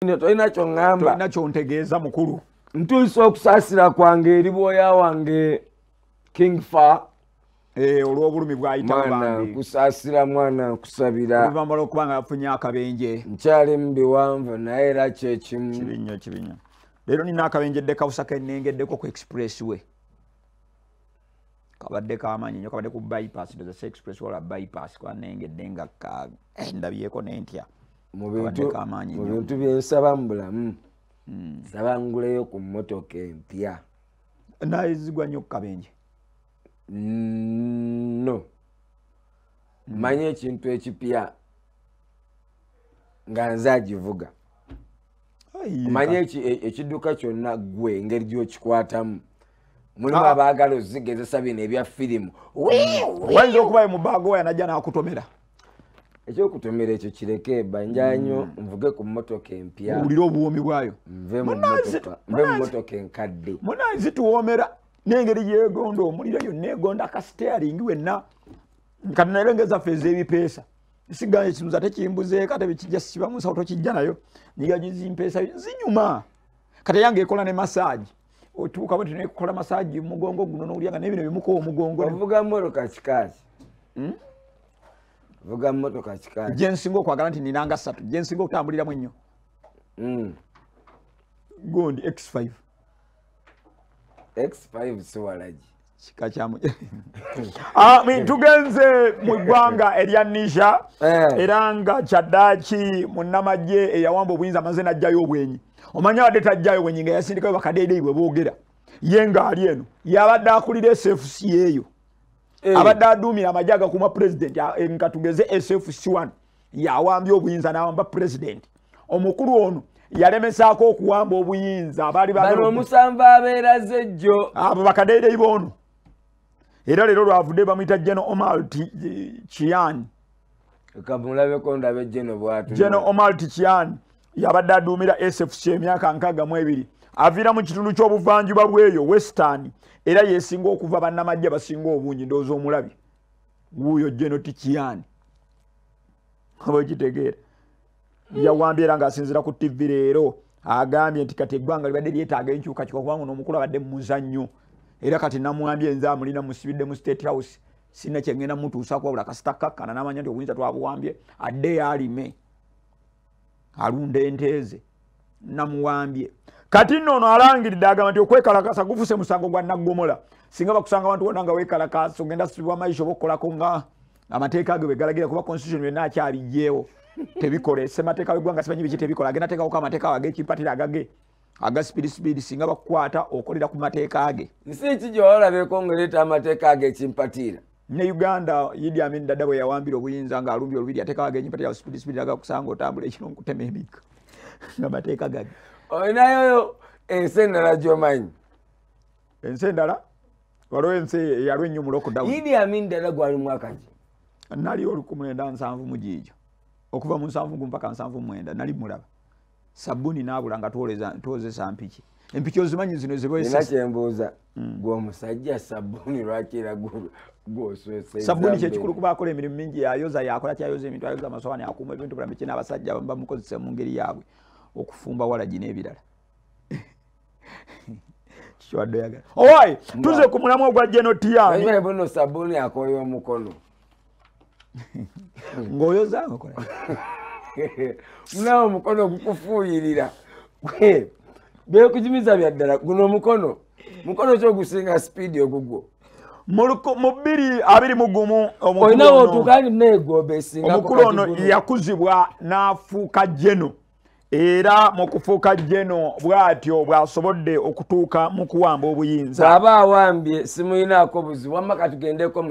tolina kyoŋŋamba tolina kyontegeeza mukulu. Ntuusa okusaasira kwange eri bwoya wange king fa. Eh, olw'obulumi bwayita mwana nkusaasira mwana nkusabira. Oluvanyuma lwokuba nga yafunye akabenje. Nkyali mu biwanvu naye era kyekimu kibi nnyo kibi nnyo leero nina akabenje dde kawusa kenengeddeko ku express we kabadde kamaanyi nnyo kabadde ku bypass ndozesa express wala bypass kwanengedde nga ka eh, ndabyeko nentya mu bintu byensaba mu bulamu nsaba nguleyo ku mmotoka empya. Nayezigwa nnyo ku kabenje? No manye ekintu ekipya nga nze agivuga. Ai, omanye eki- e- ekidduka kyonna gwe engeri gyokikwatamu. Mulimu Ah. abaagala ozigezesa bino ebya firimu. Wayinza okubayo mu baago wa yanajja n'akutomera ekyokutomera ekyo kireke banjanyo nvuge ku mmotoka empya. Owulire obuwoomi bwayo. Nve mu mu mmotoka enkadde. Munayi zituwoomera n'engeri yegonda omuliro yonna egonda akasitearingi wenna. Kati naye ngezaffe ez'ebipeesa. Siganye kimuza tekimbuzeeko ate bekijja siba musawo tokijja nayo. Nigagizimpeesa zinyuma. Kati yange ekola ne masaagi otuuka bwe tinekukola masaagi mugongo guno nowulya nga nebino bimukowa omugongo ovuga mmotoka kikaaki Hmm? vuga mmotoka kikaaki gyensinga okwagala nti ninanga ssatu gyensinga okutambuliramu ennyo Mm. gondi x5 x5 siwalagi kika kyamu Ah, tugenze mu ggwanga erya nisha Eh. era nga kyaddaaki munnamagye eyawamba obuyinza amaze n'ajjayo obwenyi omanye abadde tajjayo bwenyi nga yasindikayo bakadeedeyi bwe boogera ye ng'ali eno yabadde akulira sfc eyo. Abadde aduumira amagye agakuuma pulezidenti eh, nga tugeze sfc 1 yawambye obuyinza n'awamba pulezidenti omukulu ono yalemesaako okuwamba obuyinza abaali bano omusanvu abeera zejjo. Abo bakadeedeyi boono era leero lwavudde bamuyita geno omar kian kamulabeko ndabe jeno bwatu geno omar kian yabadde aduumira sfc emyaka nkaaga mu ebiri aviira mu kitundu ky'obuvanjuba bweyo western era yesinga okuva bannamajje basinga obungi ndowooza omulabi wuuyo geno tikian oba okitegeera yawambye era ng'asinziira ku tv leero agambye nti kati eggwanga libadde lyetaaga enkyukakyuka kubanga ono omukulu abadde mu muzannyo. Era kati namwambye nze amulina musibidde mu state house. Sina kyengenda mutuusaku wabula kasita kakkana namanya nti obuyinza twabuwambye adde yalime alunda enteeze namuwambye. Kati nno ono alangiridde agamba nti okwekalakasa gufuse musango gwa naggomola singa bakusanga abantu bonna nga wekalakasa ogenda sibwa maisha oba okukolako nga amateeka ge bwegalagira kuba constitution byonna akyabijjeewo tebikole. Semateeka weggwanga simanyi biki tebikola. Agenda teekawoko amateeka ago ag'ekimpatira agage aga speed speed singa bakukwata okolera ku mateeka ge. Nsi ki gyewalabeko ngaleeta amateeka ag'ekimpatiira ne uganda idi amin dada bwe yawambira obuyinza ng'alumbye olubiri ateekawo ag'ekimpatira speed speed agakusanga otambula ekiro nkutema emika amateeka gage olinayoyo ensi endala gyomanyi? Ensi endala? Waliwo ensi eyalwa ennyo mu lockdown. Idi amin ddala gwali mwaka ki? Nali olukumi mwenda nsanvu mu giijo. Okuva mu nsanvu gu mpaka nsanvu mwenda nali mulaba. Sabuni naabula nga twozesa mpiki. Empiki ozimanyi zino zibaesa kyembuuza gwe omusajja sabbuuni lwaki era gu- gwoswesa sabuni kyekikulu kuba akola emirimu mingi yayoza yakola kyayoza ebintu ayoza amasowaani akuuma ebintu bulamu ki n'abasajja abamu bamukozesa mu ngeri yaabwe okufumba walagi n'ebirala kikiwadde oyagala owaayi tuze ku mulamu ogwa buno sabbuuni akoya omukono. Ng'oyoza ngakola munawe omukono gukufuuyirira. Byekujumiza byaddala guno omukono. Mukono ki ogusinga sipiidi ogugwo? Mu bbiri abiri mu gumu omukulu olinawo ndi neegomba esingako omukulu ono yakuzibwa n'afuuka jeno era mu kufuuka jeno bw'atyo bw'asobodde okutuuka mu kuwamba obuyinza. Bw'aba awambye simuyinaako buzibu wamma katugendeko